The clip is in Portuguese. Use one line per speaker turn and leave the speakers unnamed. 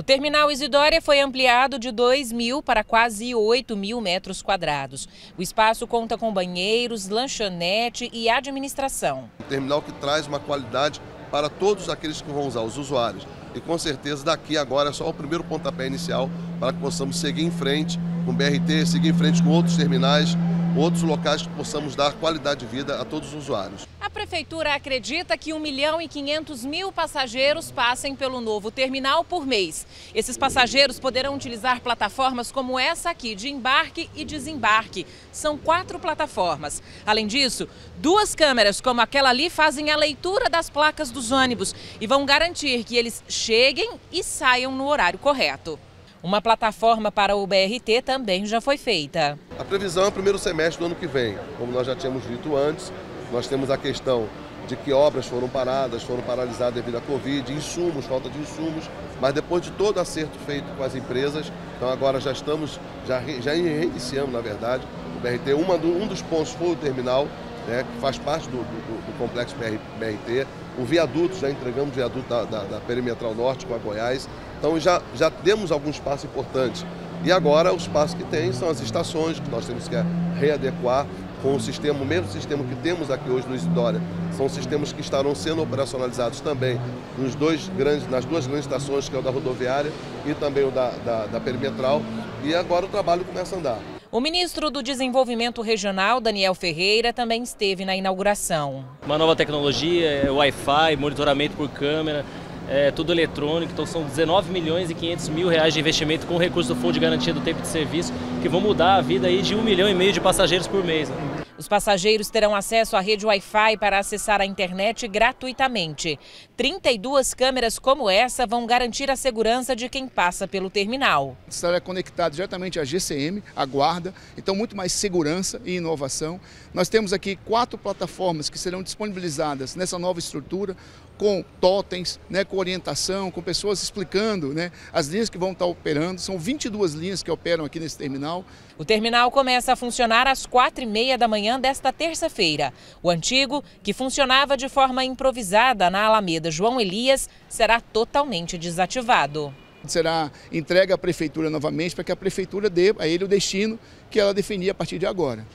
O terminal Isidória foi ampliado de 2 mil para quase 8 mil metros quadrados. O espaço conta com banheiros, lanchonete e administração.
Um terminal que traz uma qualidade para todos aqueles que vão usar, os usuários. E com certeza daqui agora é só o primeiro pontapé inicial para que possamos seguir em frente com o BRT, seguir em frente com outros terminais, outros locais que possamos dar qualidade de vida a todos os usuários.
A Prefeitura acredita que 1 milhão e 500 mil passageiros passem pelo novo terminal por mês. Esses passageiros poderão utilizar plataformas como essa aqui, de embarque e desembarque. São quatro plataformas. Além disso, duas câmeras como aquela ali fazem a leitura das placas dos ônibus e vão garantir que eles cheguem e saiam no horário correto. Uma plataforma para o BRT também já foi feita.
A previsão é o primeiro semestre do ano que vem. Como nós já tínhamos dito antes, nós temos a questão de que obras foram paradas, foram paralisadas devido à Covid, insumos, falta de insumos, mas depois de todo acerto feito com as empresas, então agora já estamos, já, já reiniciamos na verdade, o BRT, uma do, um dos pontos foi o terminal, né, que faz parte do, do, do complexo BRT, o viaduto, já entregamos o viaduto da, da, da Perimetral Norte com a Goiás, então já, já temos alguns passos importantes. E agora os passos que tem são as estações, que nós temos que readequar com o sistema, o mesmo sistema que temos aqui hoje no Isidória. São sistemas que estarão sendo operacionalizados também nos dois grandes, nas duas grandes estações, que é o da rodoviária e também o da, da, da perimetral. E agora o trabalho começa a andar.
O ministro do Desenvolvimento Regional, Daniel Ferreira, também esteve na inauguração.
Uma nova tecnologia, é Wi-Fi, monitoramento por câmera, é tudo eletrônico, então são 19 milhões e 500 mil reais de investimento com recurso do Fundo de Garantia do Tempo de Serviço, que vão mudar a vida aí de um milhão e meio de passageiros por mês. Né?
Os passageiros terão acesso à rede Wi-Fi para acessar a internet gratuitamente. 32 câmeras como essa vão garantir a segurança de quem passa pelo terminal.
Estará conectado diretamente à GCM, à guarda, então muito mais segurança e inovação. Nós temos aqui quatro plataformas que serão disponibilizadas nessa nova estrutura, com totens, né, com orientação, com pessoas explicando né, as linhas que vão estar operando. São 22 linhas que operam aqui nesse terminal.
O terminal começa a funcionar às quatro e meia da manhã desta terça-feira. O antigo, que funcionava de forma improvisada na Alameda João Elias, será totalmente desativado.
Será entregue à prefeitura novamente para que a prefeitura dê a ele o destino que ela definia a partir de agora.